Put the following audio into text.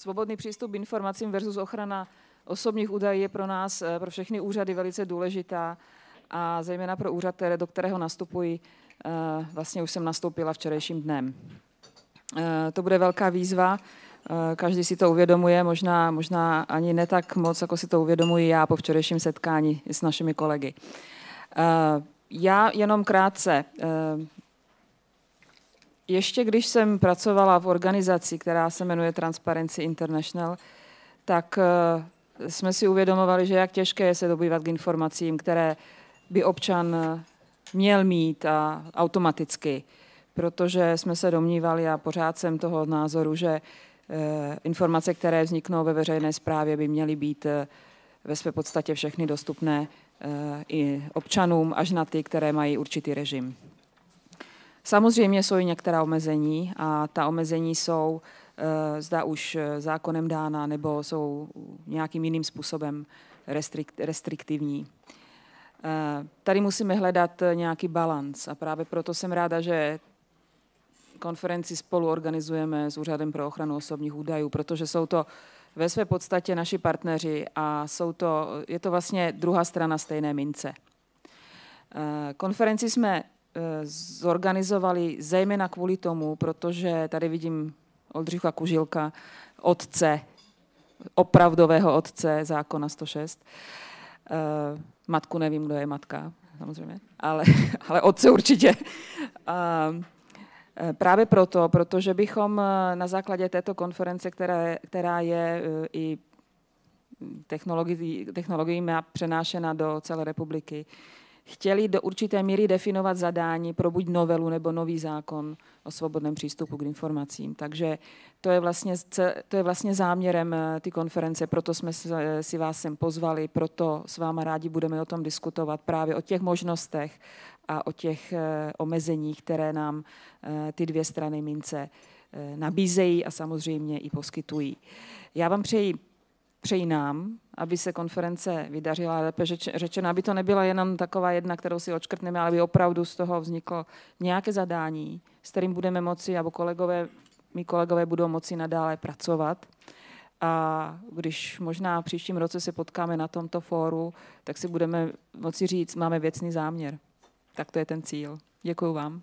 svobodný přístup k informacím versus ochrana osobních údajů je pro nás, eh, pro všechny úřady velice důležitá a zejména pro úřad, které, do kterého nastupuji, eh, vlastně už jsem nastoupila včerejším dnem. Eh, to bude velká výzva, každý si to uvědomuje, možná, možná ani ne tak moc, jako si to uvědomuji já po včerejším setkání s našimi kolegy. Já jenom krátce. Ještě když jsem pracovala v organizaci, která se jmenuje Transparency International, tak jsme si uvědomovali, že jak těžké je se dobývat k informacím, které by občan měl mít a automaticky, protože jsme se domnívali a pořád jsem toho názoru, že eh, informace, které vzniknou ve veřejné správě, by měly být eh, ve své podstatě všechny dostupné eh, i občanům, až na ty, které mají určitý režim. Samozřejmě jsou i některá omezení a ta omezení jsou Eh, zda už eh, zákonem dána nebo jsou nějakým jiným způsobem restrikt, restriktivní. Eh, tady musíme hledat nějaký balans a právě proto jsem ráda, že konferenci spolu organizujeme s Úřadem pro ochranu osobních údajů, protože jsou to ve své podstatě naši partneři a jsou to, je to vlastně druhá strana stejné mince. Konferenci jsme zorganizovali zejména kvůli tomu, protože tady vidím Oldřicha Kužilka, otce, opravdového otce zákona 106. Uh, eh, matku nevím, kdo je matka, samozřejmě, ale, ale otce určitě. Uh, Právě proto, protože bychom na základě této konference, která, která je i technologií, technologií přenášena do celé republiky, chtěli do určité míry definovat zadání pro buď novelu nebo nový zákon o svobodném přístupu k informacím. Takže to je vlastně, to je vlastně záměrem eh, ty konference, proto jsme si vás sem pozvali, proto s váma rádi budeme o tom diskutovat právě o těch možnostech a o těch eh, omezeních, které nám eh, ty dvě strany mince nabízejí a samozřejmě i poskytují. Já vám přeji přeji nám, aby se konference vydařila lépe řečeno, aby to nebyla jenom taková jedna, kterou si očkrtneme, ale aby opravdu z toho vzniklo nějaké zadání, s kterým budeme moci, nebo kolegové, mý kolegové budou moci nadále pracovat. A když možná v příštím roce se potkáme na tomto fóru, tak si budeme moci říct, máme věcný záměr. Tak to je ten cíl. Děkuji vám.